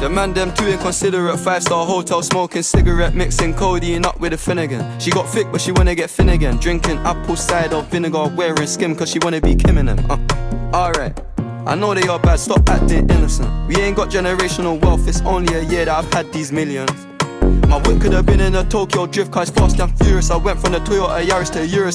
The man them too inconsiderate. Five star hotel smoking cigarette, mixing codeine up with a Finnegan. She got thick, but she wanna get Finnegan. Drinking apple cider vinegar, wearing skim, cause she wanna be Kim in them. Uh, Alright. I know they are bad, stop acting innocent. We ain't got generational wealth, it's only a year that I've had these millions. My whip could have been in a Tokyo drift car, it's fast and furious. I went from the Toyota Yaris to Euros